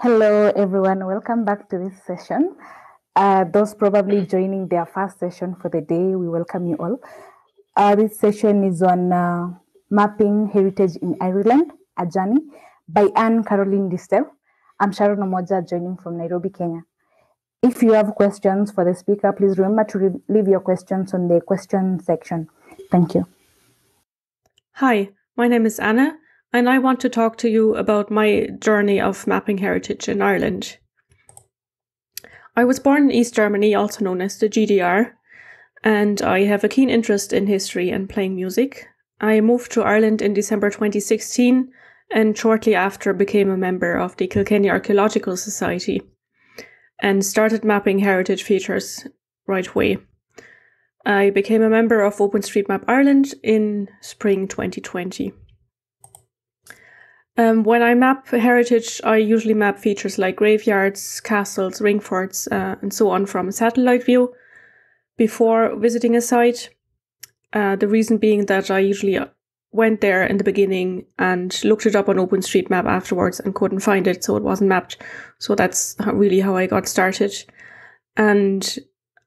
Hello, everyone. Welcome back to this session. Uh, those probably joining their first session for the day, we welcome you all. Uh, this session is on uh, mapping heritage in Ireland, a journey by Anne-Karoline Distel. I'm Sharon Omoja, joining from Nairobi, Kenya. If you have questions for the speaker, please remember to leave your questions on the question section. Thank you. Hi, my name is Anna, and I want to talk to you about my journey of mapping heritage in Ireland. I was born in East Germany, also known as the GDR, and I have a keen interest in history and playing music. I moved to Ireland in December 2016 and shortly after became a member of the Kilkenny Archaeological Society and started mapping heritage features right away. I became a member of OpenStreetMap Ireland in spring 2020. Um, when I map heritage, I usually map features like graveyards, castles, ring forts, uh, and so on from a satellite view before visiting a site. Uh, the reason being that I usually went there in the beginning and looked it up on OpenStreetMap afterwards and couldn't find it, so it wasn't mapped. So that's really how I got started. And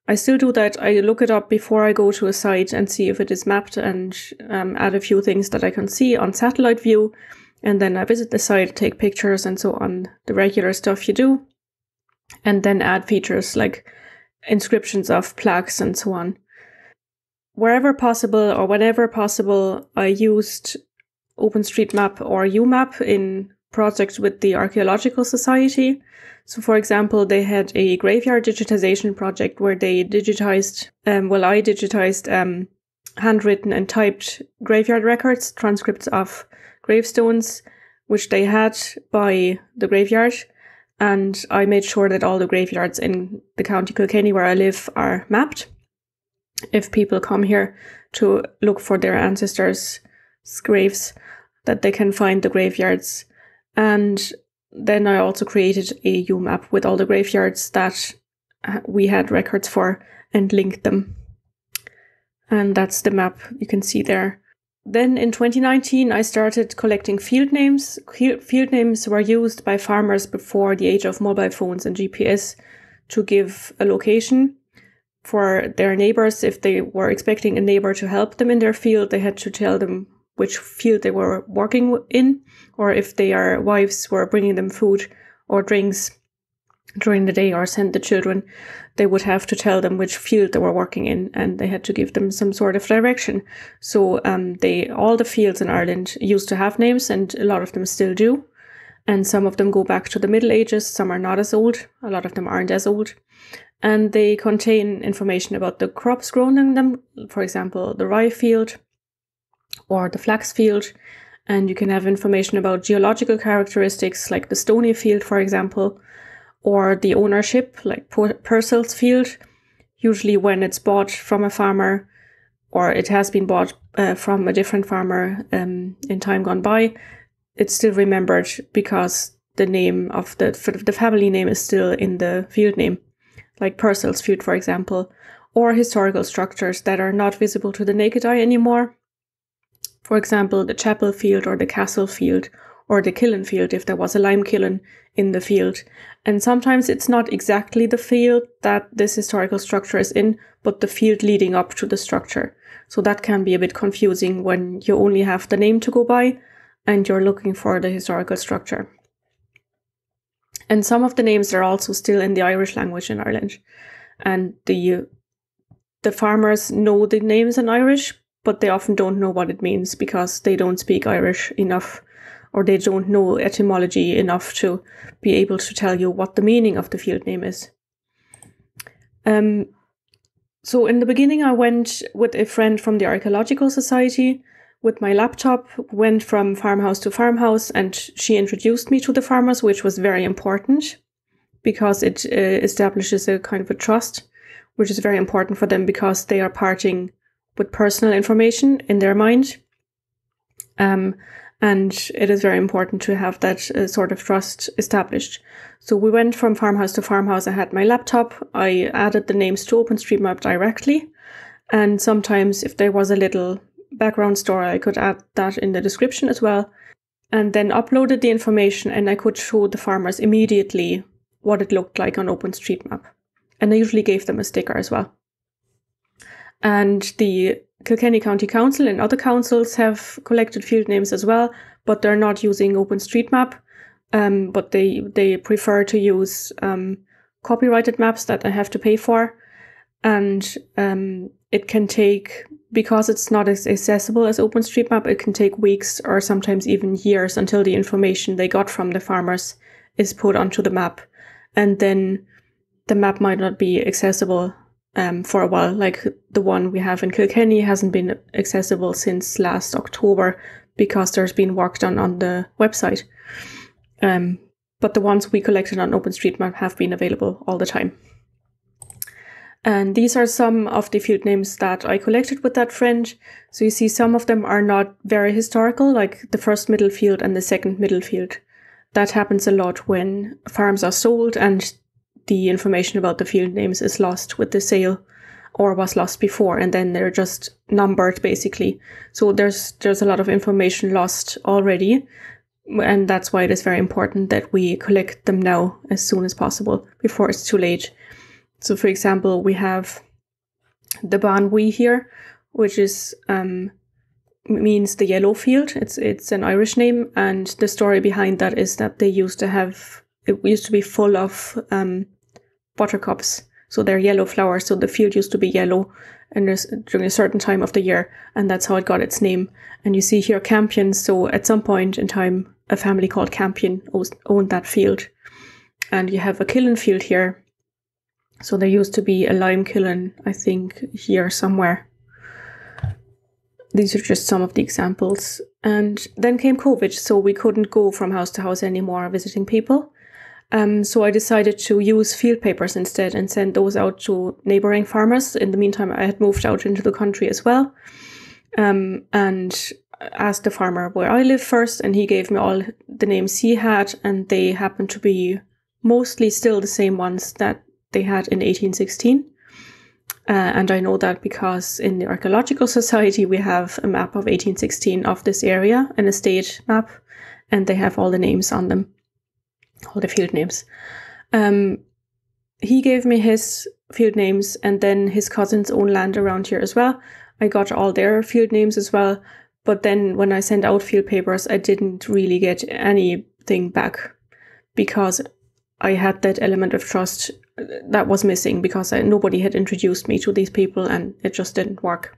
I still do that. I look it up before I go to a site and see if it is mapped and um, add a few things that I can see on satellite view and then I visit the site, take pictures and so on, the regular stuff you do, and then add features like inscriptions of plaques and so on. Wherever possible or whenever possible, I used OpenStreetMap or UMap in projects with the Archaeological Society. So, for example, they had a graveyard digitization project where they digitized, um, well, I digitized um, handwritten and typed graveyard records, transcripts of gravestones, which they had by the graveyard. And I made sure that all the graveyards in the county Kilkenny where I live are mapped. If people come here to look for their ancestors' graves, that they can find the graveyards. And then I also created a UMap with all the graveyards that uh, we had records for and linked them. And that's the map you can see there. Then in 2019, I started collecting field names. Field names were used by farmers before the age of mobile phones and GPS to give a location for their neighbors. If they were expecting a neighbor to help them in their field, they had to tell them which field they were working in, or if their wives were bringing them food or drinks during the day or send the children, they would have to tell them which field they were working in and they had to give them some sort of direction. So um, they all the fields in Ireland used to have names and a lot of them still do. And some of them go back to the Middle Ages, some are not as old, a lot of them aren't as old. And they contain information about the crops grown in them, for example, the rye field or the flax field. And you can have information about geological characteristics like the stony field, for example, or the ownership, like Purcell's field, usually when it's bought from a farmer or it has been bought uh, from a different farmer um, in time gone by, it's still remembered because the name of the the family name is still in the field name, like Purcell's field, for example, or historical structures that are not visible to the naked eye anymore. For example, the chapel field or the castle field or the kiln field if there was a lime kiln in the field. And sometimes it's not exactly the field that this historical structure is in, but the field leading up to the structure. So that can be a bit confusing when you only have the name to go by and you're looking for the historical structure. And some of the names are also still in the Irish language in Ireland. And the the farmers know the names in Irish, but they often don't know what it means because they don't speak Irish enough or they don't know etymology enough to be able to tell you what the meaning of the field name is. Um, so in the beginning, I went with a friend from the Archaeological Society with my laptop, went from farmhouse to farmhouse, and she introduced me to the farmers, which was very important because it uh, establishes a kind of a trust, which is very important for them because they are parting with personal information in their mind. Um, and it is very important to have that uh, sort of trust established. So we went from farmhouse to farmhouse. I had my laptop. I added the names to OpenStreetMap directly. And sometimes if there was a little background story, I could add that in the description as well. and then uploaded the information and I could show the farmers immediately what it looked like on OpenStreetMap. And I usually gave them a sticker as well. And the Kilkenny County Council and other councils have collected field names as well, but they're not using OpenStreetMap. Um, but they they prefer to use um, copyrighted maps that I have to pay for, and um, it can take because it's not as accessible as OpenStreetMap. It can take weeks or sometimes even years until the information they got from the farmers is put onto the map, and then the map might not be accessible um, for a while. Like the one we have in Kilkenny hasn't been accessible since last October because there's been work done on the website. Um, but the ones we collected on OpenStreetMap have been available all the time. And these are some of the field names that I collected with that friend. So you see, some of them are not very historical, like the first middle field and the second middle field. That happens a lot when farms are sold and the information about the field names is lost with the sale or was lost before and then they're just numbered basically. So there's there's a lot of information lost already and that's why it is very important that we collect them now as soon as possible before it's too late. So for example we have the Banwy here which is um, means the yellow field. It's it's an irish name and the story behind that is that they used to have it used to be full of um, buttercups so they're yellow flowers. So the field used to be yellow and during a certain time of the year, and that's how it got its name. And you see here Campion. So at some point in time, a family called Campion owned that field. And you have a kiln field here. So there used to be a lime kiln, I think, here somewhere. These are just some of the examples. And then came COVID, so we couldn't go from house to house anymore visiting people. Um, so I decided to use field papers instead and send those out to neighboring farmers. In the meantime, I had moved out into the country as well. Um, and asked the farmer where I live first, and he gave me all the names he had, and they happened to be mostly still the same ones that they had in 1816. Uh, and I know that because in the Archaeological Society we have a map of 1816 of this area, an estate map, and they have all the names on them all the field names. Um, he gave me his field names and then his cousins own land around here as well. I got all their field names as well. But then when I sent out field papers, I didn't really get anything back because I had that element of trust that was missing because I, nobody had introduced me to these people and it just didn't work.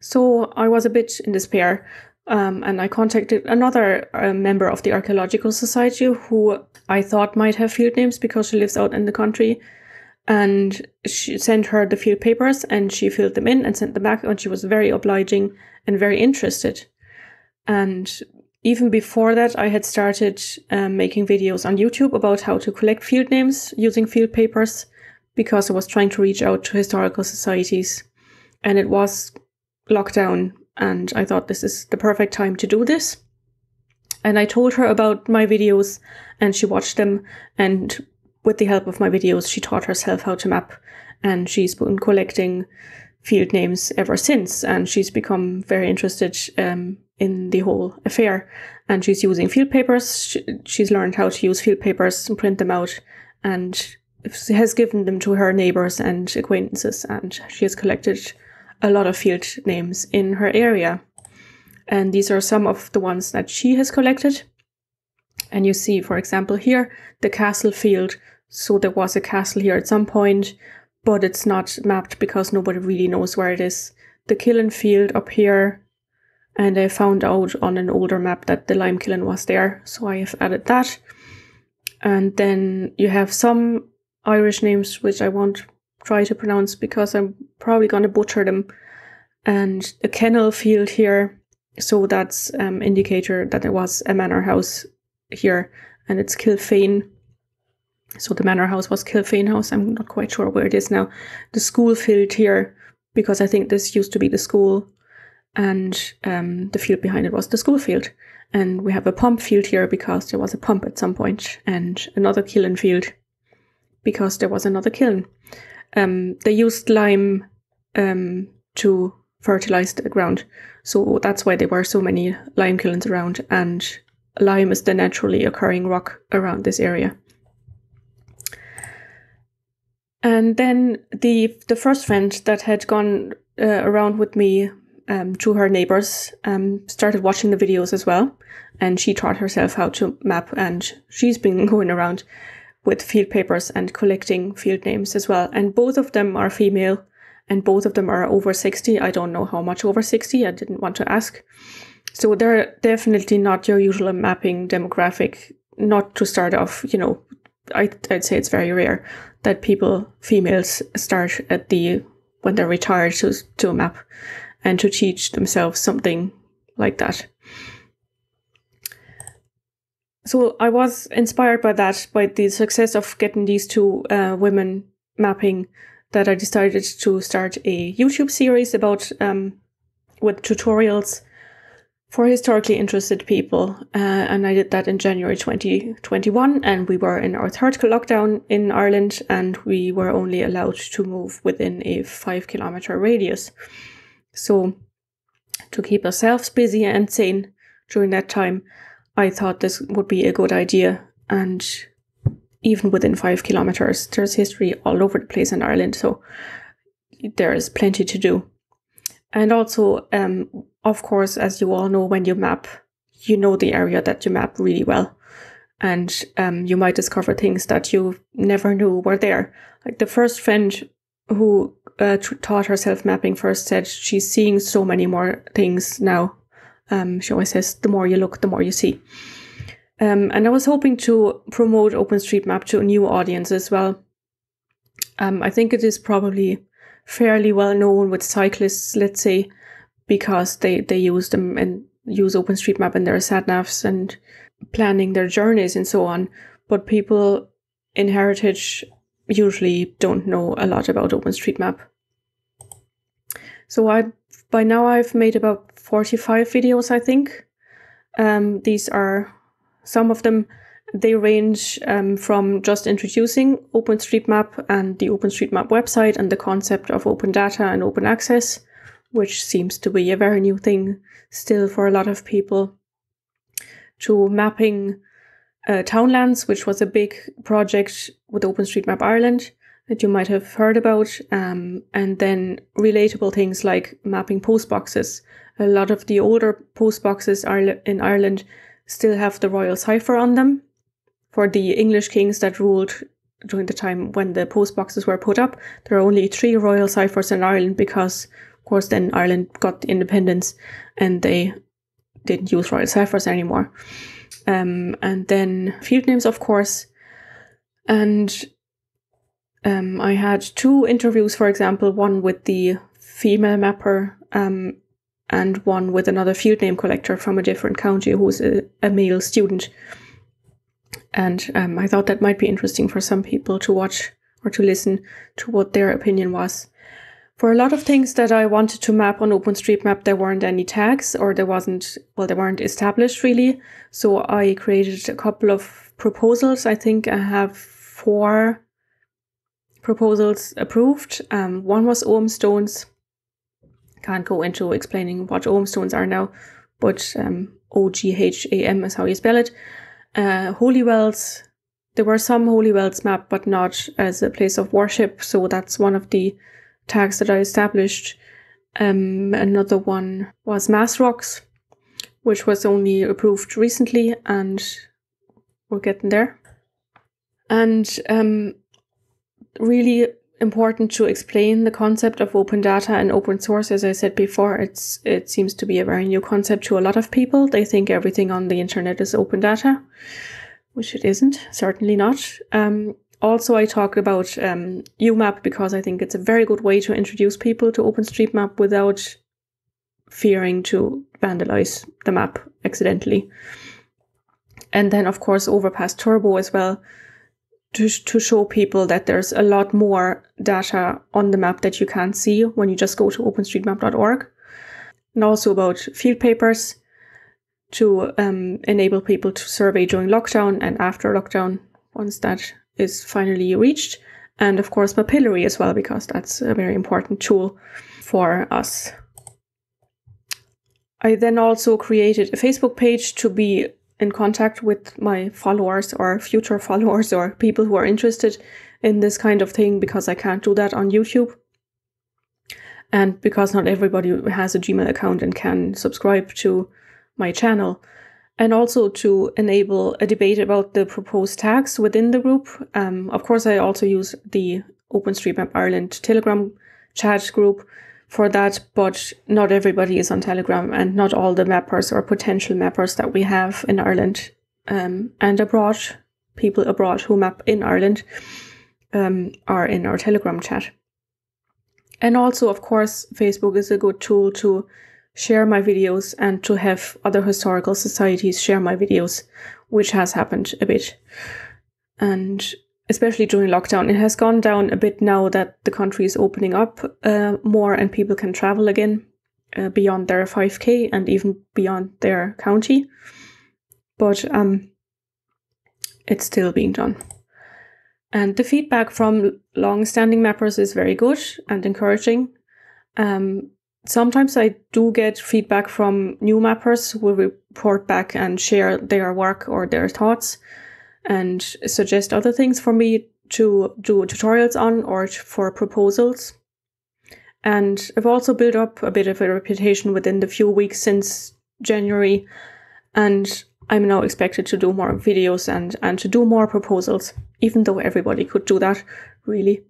So I was a bit in despair. Um, and I contacted another uh, member of the Archaeological Society who I thought might have field names because she lives out in the country. And she sent her the field papers and she filled them in and sent them back. And she was very obliging and very interested. And even before that, I had started um, making videos on YouTube about how to collect field names using field papers because I was trying to reach out to historical societies. And it was lockdown and I thought this is the perfect time to do this. And I told her about my videos and she watched them and with the help of my videos she taught herself how to map and she's been collecting field names ever since and she's become very interested um, in the whole affair and she's using field papers she, she's learned how to use field papers and print them out and has given them to her neighbors and acquaintances and she has collected a lot of field names in her area. And these are some of the ones that she has collected. And you see, for example, here, the castle field. So there was a castle here at some point, but it's not mapped because nobody really knows where it is. The kiln field up here, and I found out on an older map that the lime kiln was there, so I have added that. And then you have some Irish names which I won't try to pronounce because I'm probably going to butcher them. And a kennel field here, so that's um, indicator that there was a manor house here, and it's Kilfane. So the manor house was Kilfane House. I'm not quite sure where it is now. The school field here, because I think this used to be the school, and um, the field behind it was the school field. And we have a pump field here because there was a pump at some point, and another kiln field because there was another kiln um, they used lime um, to fertilize the ground. So that's why there were so many lime kilns around. And lime is the naturally occurring rock around this area. And then the the first friend that had gone uh, around with me um, to her neighbors um, started watching the videos as well, and she taught herself how to map. And she's been going around with field papers and collecting field names as well. And both of them are female, and both of them are over sixty. I don't know how much over sixty. I didn't want to ask. So they're definitely not your usual mapping demographic. Not to start off, you know, I, I'd say it's very rare that people, females, start at the when they're retired to to a map and to teach themselves something like that. So I was inspired by that, by the success of getting these two uh, women mapping, that I decided to start a YouTube series about um, with tutorials for historically interested people. Uh, and I did that in January 2021. And we were in our third lockdown in Ireland, and we were only allowed to move within a five kilometer radius. So, to keep ourselves busy and sane during that time, I thought this would be a good idea. And even within five kilometers, there's history all over the place in Ireland. So, there is plenty to do. And also, um, of course, as you all know, when you map, you know the area that you map really well. And um, you might discover things that you never knew were there. Like the first friend who uh, taught herself mapping first said she's seeing so many more things now. Um, she always says, the more you look, the more you see. Um, and I was hoping to promote OpenStreetMap to a new audience as well. Um, I think it is probably fairly well known with cyclists, let's say, because they, they use them and use OpenStreetMap in their sat navs and planning their journeys and so on. But people in heritage usually don't know a lot about OpenStreetMap. So I by now I've made about 45 videos, I think. Um, these are some of them. They range um, from just introducing OpenStreetMap and the OpenStreetMap website and the concept of open data and open access, which seems to be a very new thing still for a lot of people, to mapping uh, Townlands, which was a big project with OpenStreetMap Ireland that you might have heard about, um, and then relatable things like mapping post boxes. A lot of the older post boxes in Ireland still have the royal cipher on them. For the English kings that ruled during the time when the post boxes were put up, there are only three royal ciphers in Ireland because, of course, then Ireland got independence and they didn't use royal ciphers anymore um, and then field names, of course. And um, I had two interviews, for example, one with the female mapper um, and one with another field name collector from a different county who's a, a male student. And um, I thought that might be interesting for some people to watch or to listen to what their opinion was. For a lot of things that I wanted to map on OpenStreetMap, there weren't any tags or there wasn't, well, they weren't established really. So I created a couple of proposals. I think I have four proposals approved. Um, one was Ogham stones. Can't go into explaining what Ogham stones are now, but um, O G H A M is how you spell it. Uh, holy wells. There were some holy wells mapped, but not as a place of worship. So that's one of the tags that I established. Um, another one was Mass Rocks, which was only approved recently, and we're getting there. And um, really important to explain the concept of open data and open source. As I said before, it's it seems to be a very new concept to a lot of people. They think everything on the internet is open data, which it isn't. Certainly not. Um, also, I talked about um, UMAP because I think it's a very good way to introduce people to OpenStreetMap without fearing to vandalize the map accidentally. And then, of course, Overpass Turbo as well to, to show people that there's a lot more data on the map that you can't see when you just go to openstreetmap.org. And also about field papers to um, enable people to survey during lockdown and after lockdown once that is finally reached. And of course, Mapillary as well, because that's a very important tool for us. I then also created a Facebook page to be in contact with my followers or future followers or people who are interested in this kind of thing because I can't do that on YouTube. And because not everybody has a Gmail account and can subscribe to my channel. And also to enable a debate about the proposed tags within the group. Um, of course, I also use the OpenStreetMap Ireland Telegram chat group for that, but not everybody is on Telegram and not all the mappers or potential mappers that we have in Ireland um, and abroad, people abroad who map in Ireland, um, are in our Telegram chat. And also, of course, Facebook is a good tool to share my videos and to have other historical societies share my videos, which has happened a bit. And especially during lockdown. It has gone down a bit now that the country is opening up uh, more and people can travel again uh, beyond their 5k and even beyond their county. But um, it's still being done. And the feedback from long-standing mappers is very good and encouraging. Um, sometimes I do get feedback from new mappers who report back and share their work or their thoughts and suggest other things for me to do tutorials on or for proposals. And I've also built up a bit of a reputation within the few weeks since January, and I'm now expected to do more videos and, and to do more proposals, even though everybody could do that, really.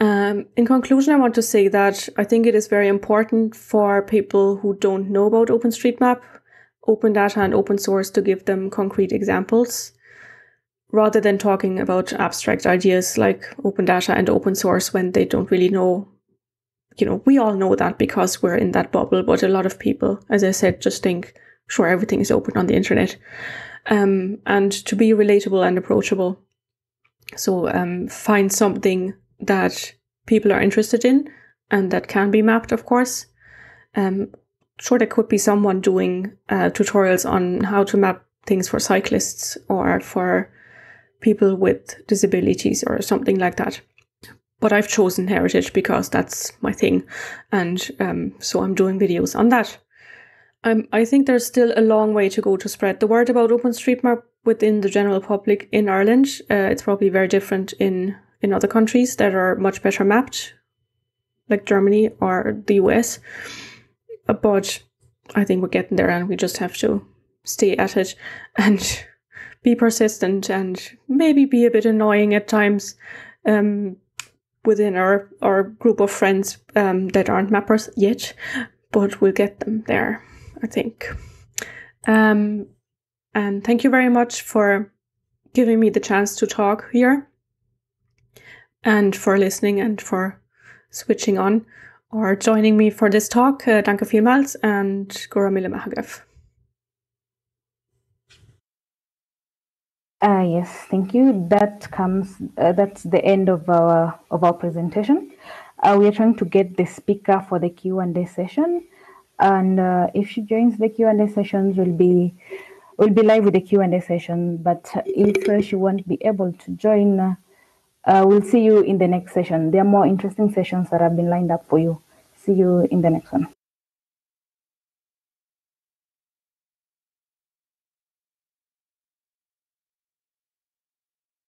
Um, in conclusion, I want to say that I think it is very important for people who don't know about OpenStreetMap open data and open source to give them concrete examples rather than talking about abstract ideas like open data and open source when they don't really know you know we all know that because we're in that bubble but a lot of people as i said just think sure everything is open on the internet. Um, and to be relatable and approachable. So um, find something that people are interested in and that can be mapped of course. Um, sure there could be someone doing uh, tutorials on how to map things for cyclists or for people with disabilities or something like that. But I've chosen heritage because that's my thing, and um, so I'm doing videos on that. Um, I think there's still a long way to go to spread the word about OpenStreetMap within the general public in Ireland. Uh, it's probably very different in in other countries that are much better mapped, like Germany or the US but I think we're getting there and we just have to stay at it and be persistent and maybe be a bit annoying at times um, within our, our group of friends um, that aren't mappers yet, but we'll get them there, I think. Um, and thank you very much for giving me the chance to talk here and for listening and for switching on or joining me for this talk. Uh, danke vielmals and Go raibh míle maith agaibh. Uh, yes, thank you. That comes. Uh, that's the end of our of our presentation. Uh, we are trying to get the speaker for the Q and A session, and uh, if she joins the Q and A sessions, will be will be live with the Q and A session. But if she won't be able to join uh, uh, we'll see you in the next session. There are more interesting sessions that have been lined up for you. See you in the next one.